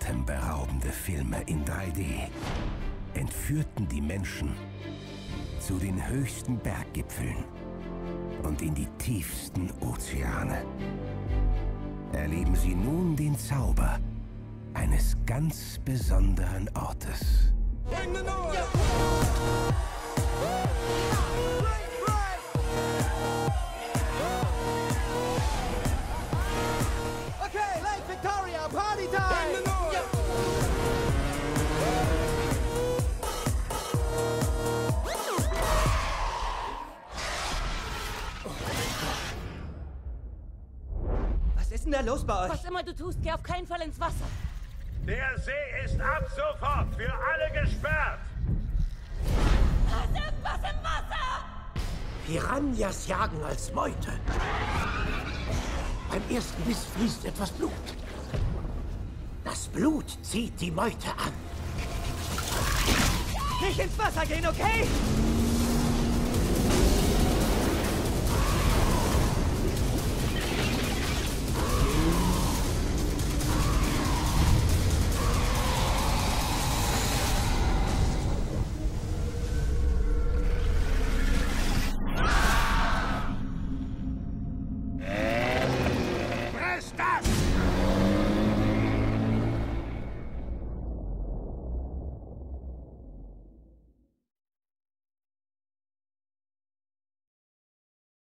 Tausende Filme in 3D entführten die Menschen zu den höchsten Berggipfeln und in die tiefsten Ozeane. Erleben Sie nun den Zauber eines ganz besonderen Ortes. Bring the noise! Ist denn da los bei euch? Was immer du tust, geh auf keinen Fall ins Wasser. Der See ist ab sofort für alle gesperrt. Was ist was im Wasser? Piranhas jagen als Meute. Beim ersten Biss fließt etwas Blut. Das Blut zieht die Meute an. Nicht ins Wasser gehen, okay?